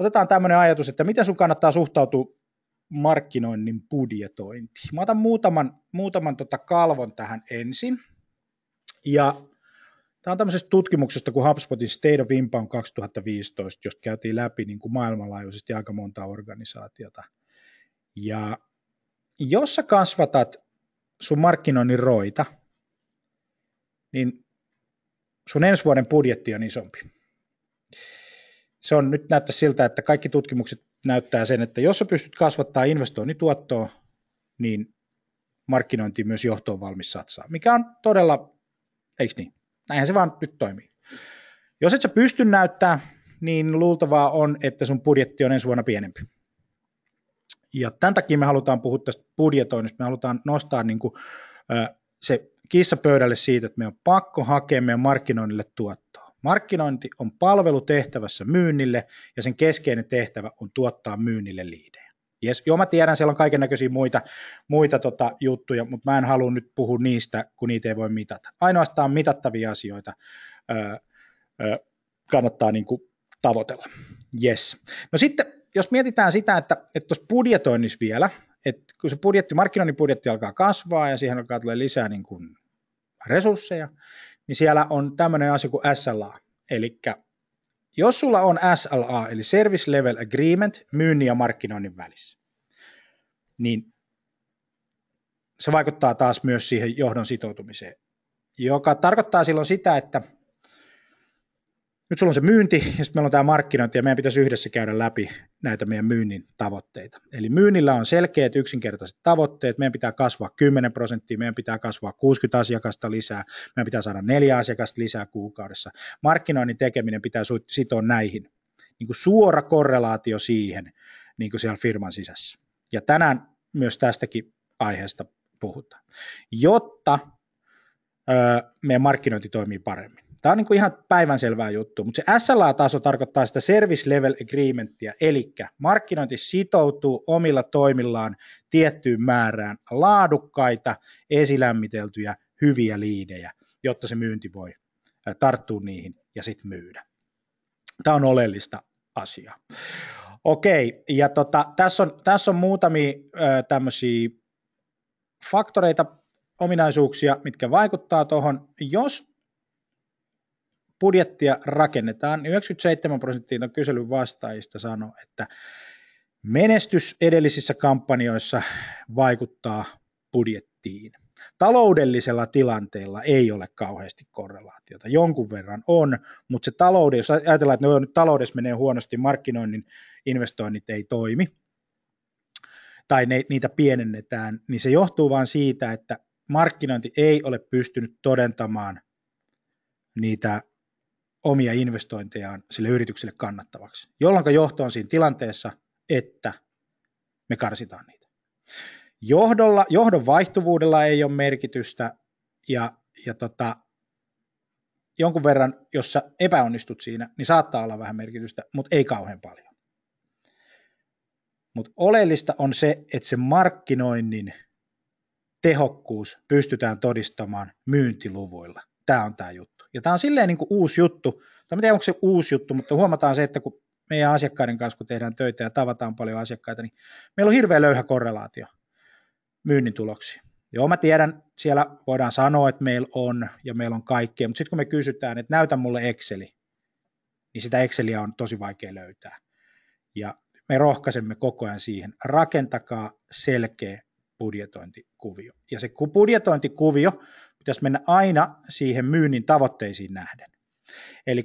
otetaan tämmöinen ajatus, että miten sun kannattaa suhtautua markkinoinnin budjetointiin. Mä otan muutaman, muutaman tota kalvon tähän ensin. Ja Tämä on tämmöisestä tutkimuksesta kuin HubSpotin State of Inbound 2015, josta käytiin läpi niin kuin maailmanlaajuisesti aika monta organisaatiota. Ja jos sä kasvatat sun markkinoinnin roita, niin sun ensi vuoden budjetti on isompi. Se on nyt näyttää siltä, että kaikki tutkimukset näyttää sen, että jos sä pystyt kasvattaa investoinnin tuottoa, niin markkinointi myös johtoon valmis satsaa, mikä on todella, eikö niin? Näinhän se vaan nyt toimii. Jos et sä pysty näyttää, niin luultavaa on, että sun budjetti on ensi vuonna pienempi. Ja tämän takia me halutaan puhua tästä budjetoinnista, me halutaan nostaa niin kuin, se kissa pöydälle siitä, että me on pakko hakea meidän markkinoinnille tuottoa. Markkinointi on palvelutehtävässä myynnille ja sen keskeinen tehtävä on tuottaa myynnille liidejä. Yes, joo, mä tiedän, siellä on kaiken näköisiä muita, muita tota, juttuja, mutta mä en halua nyt puhua niistä, kun niitä ei voi mitata. Ainoastaan mitattavia asioita öö, öö, kannattaa niin kuin, tavoitella. Yes. No sitten, jos mietitään sitä, että tuossa budjetoinnissa vielä, että kun se budjetti, markkinoinnin budjetti alkaa kasvaa ja siihen alkaa tulla lisää niin kuin resursseja, niin siellä on tämmöinen asia kuin SLA, eli jos sulla on SLA, eli Service Level Agreement, myynnin ja markkinoinnin välissä, niin se vaikuttaa taas myös siihen johdon sitoutumiseen, joka tarkoittaa silloin sitä, että nyt sulla on se myynti ja sitten meillä on tämä markkinointi ja meidän pitäisi yhdessä käydä läpi näitä meidän myynnin tavoitteita. Eli myynnillä on selkeät yksinkertaiset tavoitteet, meidän pitää kasvaa 10 prosenttia, meidän pitää kasvaa 60 asiakasta lisää, meidän pitää saada neljä asiakasta lisää kuukaudessa. Markkinoinnin tekeminen pitää sitoa näihin. Niin kuin suora korrelaatio siihen niin kuin siellä firman sisässä. Ja tänään myös tästäkin aiheesta puhutaan, jotta öö, meidän markkinointi toimii paremmin. Tämä on niin kuin ihan päivänselvää juttu, mutta se SLA-taso tarkoittaa sitä Service Level Agreementia, eli markkinointi sitoutuu omilla toimillaan tiettyyn määrään laadukkaita, esilämmiteltyjä, hyviä liidejä, jotta se myynti voi tarttua niihin ja sitten myydä. Tämä on oleellista asiaa. Okei, ja tota, tässä, on, tässä on muutamia tämmöisiä faktoreita, ominaisuuksia, mitkä vaikuttaa tuohon. Jos budjettia rakennetaan, niin 97 prosenttia kyselyn vastaajista sanoo, että menestys edellisissä kampanjoissa vaikuttaa budjettiin. Taloudellisella tilanteella ei ole kauheasti korrelaatiota. Jonkun verran on, mutta se talouden, jos ajatellaan, että nyt taloudessa menee huonosti, markkinoinnin investoinnit ei toimi, tai ne, niitä pienennetään, niin se johtuu vain siitä, että markkinointi ei ole pystynyt todentamaan niitä omia investointejaan sille yritykselle kannattavaksi, jolloin johto on siinä tilanteessa, että me karsitaan niitä. Johdolla, johdon vaihtuvuudella ei ole merkitystä ja, ja tota, jonkun verran, jos sä epäonnistut siinä, niin saattaa olla vähän merkitystä, mutta ei kauhean paljon. Mutta oleellista on se, että se markkinoinnin tehokkuus pystytään todistamaan myyntiluvuilla. Tämä on tämä juttu. Ja tämä on silleen niin kuin uusi juttu, tai en tiedä onko se uusi juttu, mutta huomataan se, että kun meidän asiakkaiden kanssa, kun tehdään töitä ja tavataan paljon asiakkaita, niin meillä on hirveän löyhä korrelaatio myynnin tuloksiin. Joo, mä tiedän, siellä voidaan sanoa, että meillä on ja meillä on kaikkea, mutta sitten kun me kysytään, että näytä mulle Exceli, niin sitä Exceliä on tosi vaikea löytää. Ja me rohkaisemme koko ajan siihen, rakentakaa selkeä budjetointikuvio. Ja se budjetointikuvio pitäisi mennä aina siihen myynnin tavoitteisiin nähden. Eli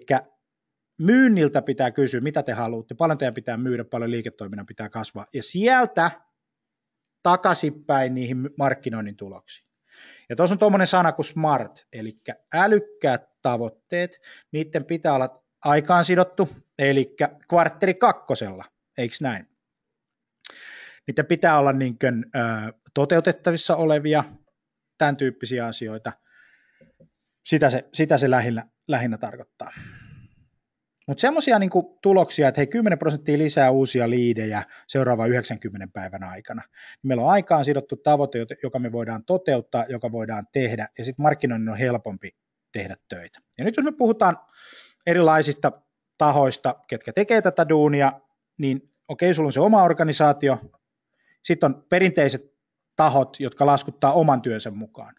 myynniltä pitää kysyä, mitä te haluatte, paljon teidän pitää myydä, paljon liiketoiminnan pitää kasvaa, ja sieltä takaisinpäin niihin markkinoinnin tuloksiin. Ja tuossa on tuommoinen sana kuin SMART, eli älykkäät tavoitteet, niiden pitää olla aikaan sidottu, eli kvartteri kakkosella, eikö näin? Niiden pitää olla niin kuin, ö, toteutettavissa olevia, tämän tyyppisiä asioita. Sitä se, sitä se lähinnä, lähinnä tarkoittaa. Mutta semmoisia niin tuloksia, että hei 10 prosenttia lisää uusia liidejä seuraava 90 päivän aikana. Meillä on aikaan sidottu tavoite, joka me voidaan toteuttaa, joka voidaan tehdä, ja sitten markkinoinnin on helpompi tehdä töitä. Ja nyt jos me puhutaan erilaisista tahoista, ketkä tekee tätä duunia, niin okei, sulla on se oma organisaatio, sitten on perinteiset tahot, jotka laskuttaa oman työnsä mukaan.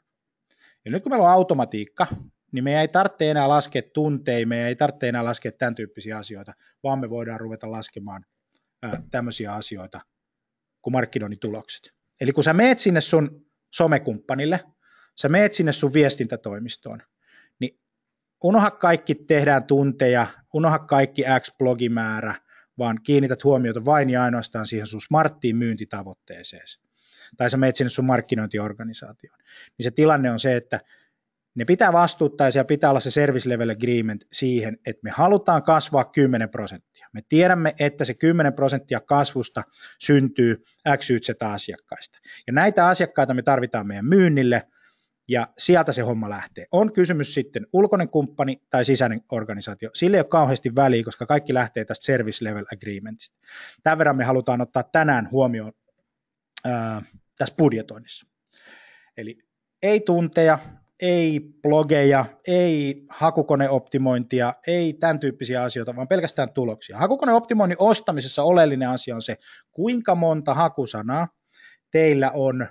Ja nyt kun meillä on automatiikka, niin me ei tarvitse enää laskea tunteja, me ei tarvitse enää laskea tämän tyyppisiä asioita, vaan me voidaan ruveta laskemaan ää, tämmöisiä asioita kuin markkinoinnin tulokset. Eli kun sä meet sinne sun somekumppanille, sä meet sinne sun viestintätoimistoon, niin unoha kaikki tehdään tunteja, unoha kaikki X-blogimäärä, vaan kiinnität huomiota vain ja ainoastaan siihen sun smarttiin myyntitavoitteeseen. Tai sä meet sinne sun markkinointiorganisaatioon. Niin se tilanne on se, että ne pitää vastuuttaa ja pitää olla se service level agreement siihen, että me halutaan kasvaa 10 prosenttia. Me tiedämme, että se 10 prosenttia kasvusta syntyy X, asiakkaista. Ja näitä asiakkaita me tarvitaan meidän myynnille, ja sieltä se homma lähtee. On kysymys sitten ulkoinen kumppani tai sisäinen organisaatio. Sillä ei ole kauheasti väliä, koska kaikki lähtee tästä service level agreementista. Tämän verran me halutaan ottaa tänään huomioon tässä budjetoinnissa. Eli ei tunteja, ei blogeja, ei hakukoneoptimointia, ei tämän tyyppisiä asioita, vaan pelkästään tuloksia. Hakukoneoptimoinnin ostamisessa oleellinen asia on se, kuinka monta hakusanaa teillä on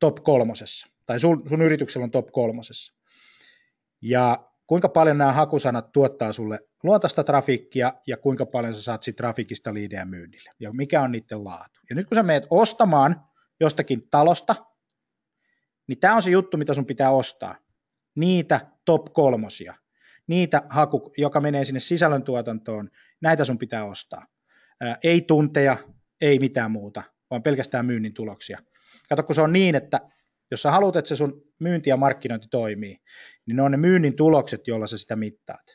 top kolmosessa, tai sun, sun yrityksellä on top kolmosessa. Ja kuinka paljon nämä hakusanat tuottaa sulle luontaista trafiikkia ja kuinka paljon sä saat siitä trafiikista liidejä myynnille ja mikä on niiden laatu. Ja nyt kun sä meet ostamaan jostakin talosta, niin tämä on se juttu, mitä sun pitää ostaa. Niitä top kolmosia, niitä haku, joka menee sinne sisällöntuotantoon, näitä sun pitää ostaa. Ää, ei tunteja, ei mitään muuta, vaan pelkästään myynnin tuloksia. Kato, kun se on niin, että jos sä haluat, että se sun myynti ja markkinointi toimii, niin ne on ne myynnin tulokset, joilla sä sitä mittaat.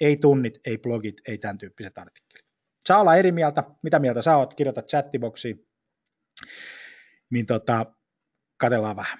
Ei tunnit, ei blogit, ei tämän tyyppiset artikkelit. Saa olla eri mieltä, mitä mieltä sä oot, kirjoita chattiboksiin, niin tota, katellaan vähän.